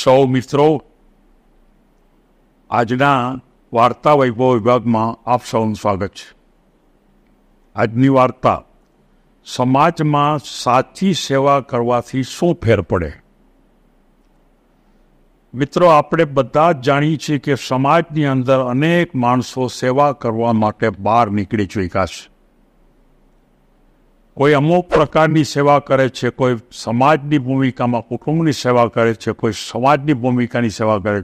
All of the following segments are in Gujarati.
સૌ મિત્રો, આજના વાર્તા વૈભવ વિભાગમાં આપ સૌનું સ્વાગત છે. આજની વાર્તા, સમાજમાં સાચી સેવા કરવાથી શું ફેર પડે? મિત્રો, આપણે બધા જ જાણીએ છીએ કે સમાજની અંદર અનેક માણસો સેવા કરવા માટે બહાર નીકળી ચૂક્યા છે. કોઈ અમુક પ્રકારની સેવા કરે છે, કોઈ સમાજની ભૂમિકામાં, કુટુંબની સેવા કરે છે, કોઈ સમાજની ભૂમિકાની સેવા કરે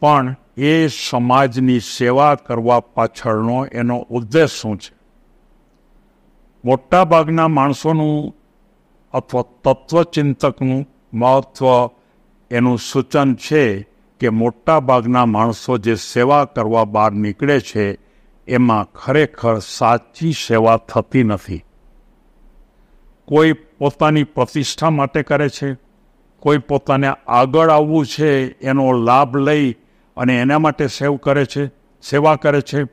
પણ એ સમાજની સેવા કરવા પાછળનો એનો ઉદ્દેશ શું છે? મોટા ભાગના માણસોનું અથવા તત્વચિંતકનું મહત્વ એનું સૂચન છે કે મોટા ભાગના માણસો જે સેવા કરવા બહાર નીકળે છે, એમાં ખરેખર સાચી સેવા થતી નથી. કોઈ પોતાની પ્રતિષ્ઠા માટે કરે છે, કોઈ પોતાને આગળ આવવું છે એનો લાભ લઈ અને એના માટે સેવ કરે છે, સેવા કરે છે.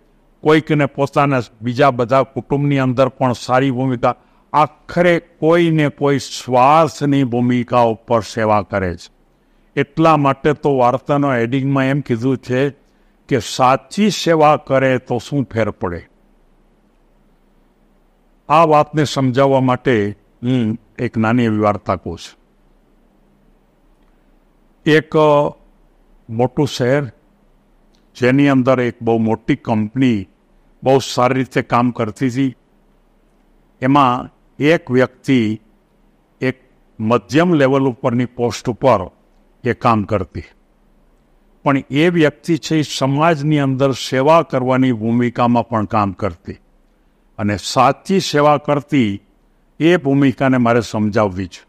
કોઈકને પોતાના બીજા બધા કુટુંબની અંદર પણ સારી ભૂમિકા, આખરે કોઈને કોઈ શ્વાસની ભૂમિકા ઉપર સેવા કરે છે. એટલા માટે તો વાર્તાનો એડિંગમાં એમ કીધું છે કે સાચી સેવા કરે તો શું ફેર પડે? આ વાતને સમજાવવા માટે હું એક નાની એવી વાર્તા કહું છું. એક મોટું શહેર જેની અંદર એક બહુ મોટી કંપની બહુ સારી રીતે કામ કરતી હતી. એમાં એક વ્યક્તિ એક મધ્યમ લેવલ ઉપરની પોસ્ટ ઉપર એ કામ કરતી. પણ એ વ્યક્તિ છે એ સમાજની અંદર સેવા કરવાની ભૂમિકામાં પણ કામ કરતી. અને સાચી સેવા કરતી એ ભૂમિકાને મારે સમજાવવી છે.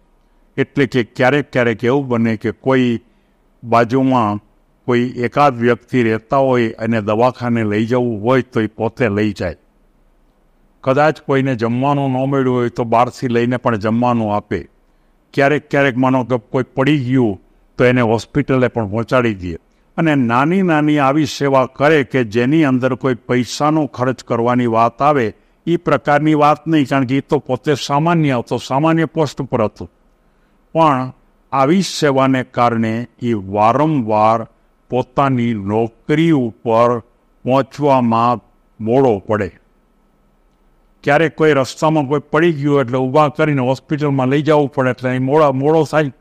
એટલે કે ક્યારેક ક્યારેક એવું બને કે કોઈ બાજુમાં કોઈ એકાદ વ્યક્તિ રહેતા હોય અને દવાખાને લઈ જવું હોય તો એ પોતે લઈ જાય. કદાચ કોઈને જમવાનું ન મળ્યું હોય તો બહારથી લઈને પણ જમવાનું આપે. ક્યારેક ક્યારેક માનો કે કોઈ પડી ગયું તો એને હોસ્પિટલે પણ પહોંચાડી દે. અને નાની નાની આવી સેવા કરે કે જેની અંદર કોઈ પૈસાનો ખર્ચ કરવાની વાત આવે એ પ્રકારની વાત નહીં, કારણ કે એ તો પોતે સામાન્ય હતો, સામાન્ય પોસ્ટ પર હતો. પણ આવી સેવાને કારણે એ વારંવાર પોતાની નોકરી ઉપર પહોંચવામાં મોડો પડે. ક્યારેક કોઈ રસ્તામાં કોઈ પડી ગયું એટલે ઊભા કરીને હોસ્પિટલમાં લઈ જવું પડે એટલે એ મોડા, મોડો થાય.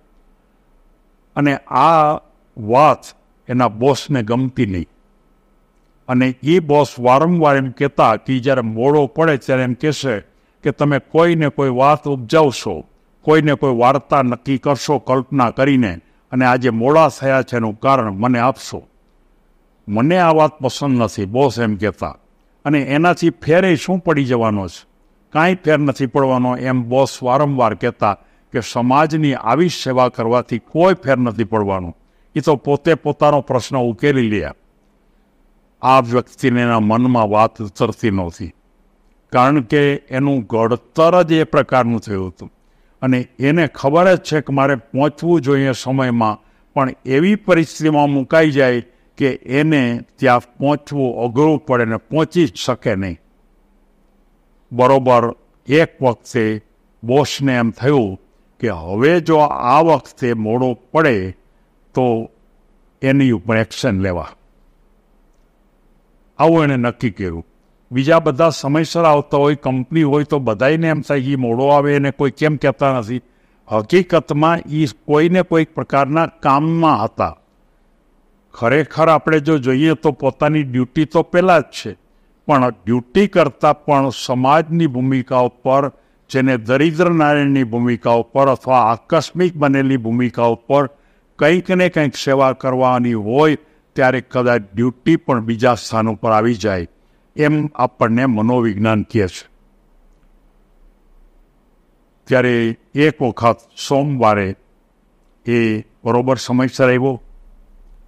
અને આ વાત એના બોસને ગમતી નહીં. અને એ બોસ વારંવાર એમ કહેતા કે જ્યારે મોડો પડે ત્યારે એમ કહેશે કે તમે કોઈને કોઈ વાત ઉપજાવશો, કોઈને કોઈ વાર્તા નક્કી કરશો, કલ્પના કરીને અને આજે મોડા થયા છે એનું કારણ મને આપશો. મને આ વાત પસંદ નથી, બોસ એમ કહેતા. અને એનાથી ફેરે શું પડી જવાનો છે? કાંઈ ફેર નથી પડવાનો, એમ બોસ વારંવાર કહેતા કે સમાજની આવી સેવા કરવાથી કોઈ ફેર નથી પડવાનો. એ તો પોતે પોતાનો પ્રશ્ન ઉકેલી લે. આ વ્યક્તિને એના મનમાં વાત ઉતરતી નહોતી. કારણ કે એનું ઘડતર જ એ પ્રકારનું થયું હતું. અને એને ખબર જ છે કે મારે પહોંચવું જોઈએ સમયમાં, પણ એવી પરિસ્થિતિમાં મુકાઈ જાય કે એને ત્યાં પહોંચવું અઘરું પડે ને પહોંચી જ શકે નહીં. બરોબર એક વખતે બોસને એમ થયું કે હવે જો આ વખતે મોડો પડે, તો એની ઉપર એક્શન લેવા. આવું એણે નક્કી કર્યું. બીજા બધા સમયસર આવતા હોય, કંપની હોય તો બધાને એમ થાય એ મોડો આવે, એને કોઈ કેમ કહેતા નથી. હકીકતમાં એ કોઈને કોઈક પ્રકારના કામમાં હતા. ખરેખર આપણે જો જોઈએ તો પોતાની ડ્યુટી તો પહેલાં જ છે, પણ ડ્યુટી કરતાં પણ સમાજની ભૂમિકા ઉપર જેને દરિદ્ર નારાયણની ભૂમિકા ઉપર અથવા આકસ્મિક બનેલી ભૂમિકા ઉપર કંઈક ને કંઈક સેવા કરવાની હોય ત્યારે કદાચ ડ્યુટી પણ બીજા સ્થાન ઉપર આવી જાય એમ આપણને મનોવિજ્ઞાન કહે છે. ત્યારે એક વખત સોમવારે એ બરોબર સમયસર આવ્યો.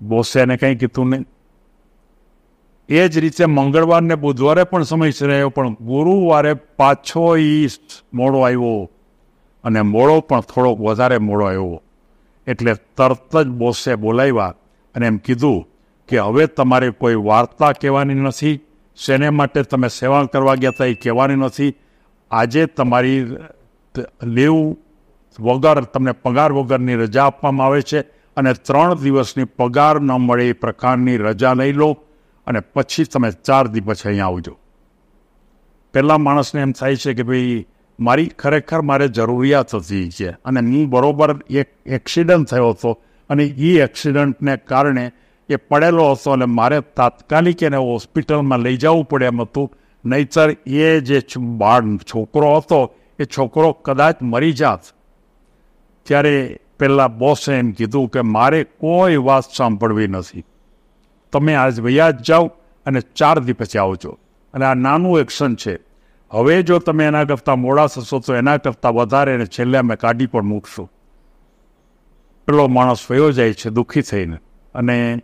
બોસે એને કંઈ કીધું નહીં. એ જ રીતે મંગળવાર ને બુધવારે પણ સમયસર આવ્યો, પણ ગુરુવારે પાછો એ મોડો આવ્યો અને મોડો પણ થોડોક વધારે મોડો આવ્યો. એટલે તરત જ બોસે બોલાવ્યા અને એમ કીધું કે હવે તમારે કોઈ વાર્તા કહેવાની નથી, શેને માટે તમે સેવા કરવા ગયા હતા એ કહેવાની નથી. આજે તમારી લેવું વગર, તમને પગાર વગરની રજા આપવામાં આવે છે અને ત્રણ દિવસની પગાર ન મળે એ પ્રકારની રજા લઈ લો અને પછી તમે ચાર દિવસ અહીંયા આવજો. પહેલાં માણસને એમ થાય છે કે ભાઈ, મારી ખરેખર મારે જરૂરિયાત હતી છે અને હું બરાબર એક એક્સિડન્ટ થયો હતો અને એ એક્સિડન્ટને કારણે એ પડેલો હતો અને મારે તાત્કાલિક એને હોસ્પિટલમાં લઈ જવું પડે એમ હતું. નહીતર એ જે બાળ છોકરો હતો, એ છોકરો કદાચ મરી જાત. ત્યારે પહેલાં બોસે એમ કીધું કે મારે કોઈ વાત સાંભળવી નથી. તમે આજ વૈયા જ જાઓ અને ચાર દી પછી આવજો. અને આ નાનું એક્શન છે. હવે જો તમે એના કરતાં મોડા થશો તો એના કરતાં વધારે અને છેલ્લે અમે કાઢી પણ મૂકશું. પેલો માણસ વયો જાય છે, દુઃખી થઈને. અને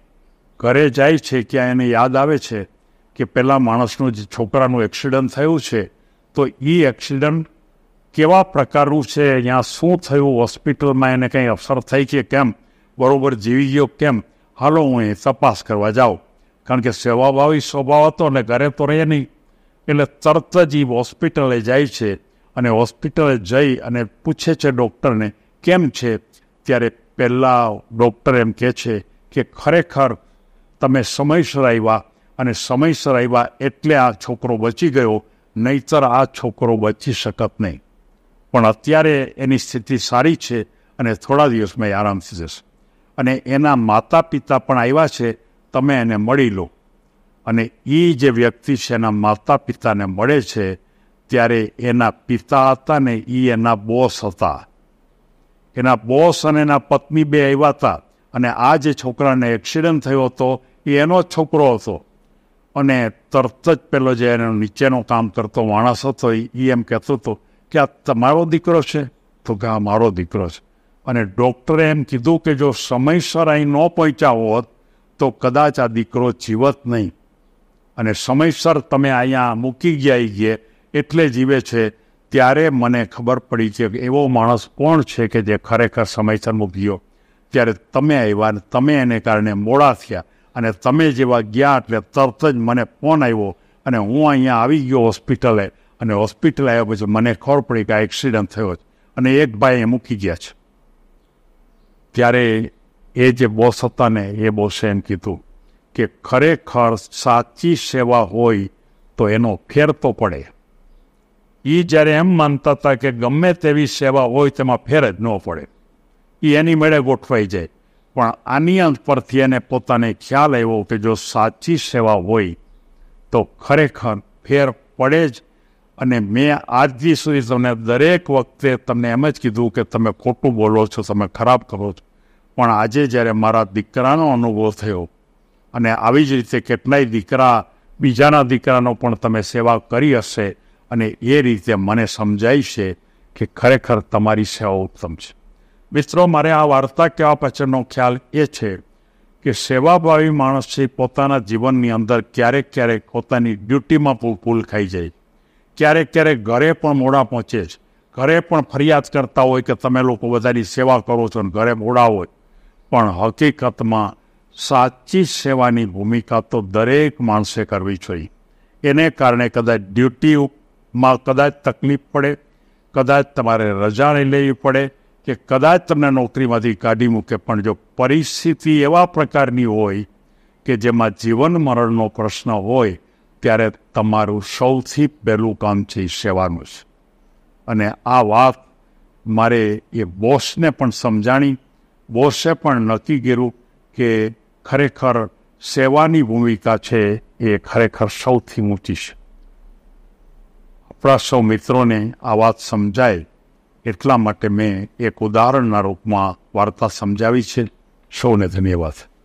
ઘરે જાય છે ક્યાં એને યાદ આવે છે કે પેલા માણસનું જે છોકરાનું એક્સિડન્ટ થયું છે, તો એ એક્સિડન્ટ કેવા પ્રકારનું છે અહીંયા શું થયું, હોસ્પિટલમાં એને કંઈ અસર થઈ કે કેમ, બરોબર જીવી ગયો કેમ, હાલો હું એ તપાસ કરવા જાઉં. કારણ કે સેવાભાવી સ્વભાવ હતો ને ઘરે તો રહે નહીં. એટલે તરત જ એ હોસ્પિટલે જાય છે અને હોસ્પિટલે જઈ અને પૂછે છે ડૉક્ટરને, કેમ છે? ત્યારે પહેલાં ડૉક્ટર એમ કહે છે કે ખરેખર તમે સમયસર આવ્યા અને સમયસર આવ્યા એટલે આ છોકરો બચી ગયો, નહીતર આ છોકરો બચી શકત નહીં. પણ અત્યારે એની સ્થિતિ સારી છે અને થોડા દિવસમાં આરામથી જશે અને એના માતા પિતા પણ આવ્યા છે, તમે એને મળી લો. અને એ જે વ્યક્તિ છે એના માતા પિતાને મળે છે, ત્યારે એના પિતા હતા ને એ એના બોસ હતા. એના બોસ અને એના પત્ની બે આવ્યા હતા. અને આ જે છોકરાને એક્સિડન્ટ થયો હતો, એ એનો જ છોકરો હતો. અને તરત જ પેલો જે એનો નીચેનો કામ કરતો માણસ હતો એ એમ કહેતો હતો કે, આ તમારો દીકરો છે? તો કે, આ મારો દીકરો છે. અને ડૉક્ટરે એમ કીધું કે, જો સમયસર અહીં ન પહોંચ્યા હોત, તો કદાચ આ દીકરો જીવત નહીં. અને સમયસર તમે અહીંયા મૂકી ગયા ગયે એટલે જીવે છે, ત્યારે મને ખબર પડી છે કે એવો માણસ કોણ છે કે જે ખરેખર સમયસર મૂક્યો ત્યારે તમે આવ્યા અને તમે એને કારણે મોડા થયા. અને તમે જેવા ગયા એટલે તરત જ મને ફોન આવ્યો અને હું અહીંયા આવી ગયો હોસ્પિટલે. અને હોસ્પિટલ આવ્યા પછી મને ખબર પડી કે આ એક્સિડન્ટ થયો છે. અને એક ભાઈ એ મૂકી ગયા છે. ત્યારે એ જે બોસ હતા ને, એ બોસે એમ કીધું કે ખરેખર સાચી સેવા હોય તો એનો ફેર તો પડે. એ જ્યારે એમ માનતા હતા કે ગમે તેવી સેવા હોય તેમાં ફેર જ ન પડે. એ એની મેળે ગોઠવાઈ જાય. પણ આની અંત પરથી એને પોતાને ખ્યાલ આવ્યો કે જો સાચી સેવા હોય, તો ખરેખર ફેર પડે જ. અને મેં આજથી સુધી તમને દરેક વખતે તમને એમ જ કીધું કે તમે ખોટું બોલો છો, તમે ખરાબ કરો છો. પણ આજે જ્યારે મારા દીકરાનો અનુભવ થયો, અને આવી જ રીતે કેટલાય દીકરા, બીજાના દીકરાનો પણ તમે સેવા કરી હશે, અને એ રીતે મને સમજાય છે કે ખરેખર તમારી સેવા ઉત્તમ છે. મિત્રો, મારે આ વાર્તા કહેવા પાછળનો ખ્યાલ એ છે કે સેવાભાવી માણસથી પોતાના જીવનની અંદર ક્યારેક ક્યારેક પોતાની ડ્યુટીમાં ભૂલ ખાઈ જાય. ક્યારેક ક્યારેક ઘરે પણ મોડા પહોંચે છે. ઘરે પણ ફરિયાદ કરતા હોય કે તમે લોકો બધાની સેવા કરો છો અને ઘરે મોડા હોય. પણ હકીકતમાં સાચી સેવાની ભૂમિકા તો દરેક માણસે કરવી જોઈએ. એને કારણે કદાચ ડ્યુટીમાં કદાચ તકલીફ પડે, કદાચ તમારે રજા નહીં લેવી પડે કે કદાચ તમને નોકરીમાંથી કાઢી મૂકે, પણ જો પરિસ્થિતિ એવા પ્રકારની હોય કે જેમાં જીવન મરણનો પ્રશ્ન હોય, ત્યારે તમારું સૌથી પહેલું કામ છે સેવાનું છે. અને આ વાત મારે એ બોસને પણ સમજાણી. બોસે પણ નક્કી કર્યું કે ખરેખર સેવાની ભૂમિકા છે એ ખરેખર સૌથી ઊંચી છે. આપણા સૌ મિત્રોને આ વાત સમજાય. એટલા માટે મેં એક ઉદાહરણના રૂપમાં વાર્તા સમજાવી છે. સૌને ધન્યવાદ.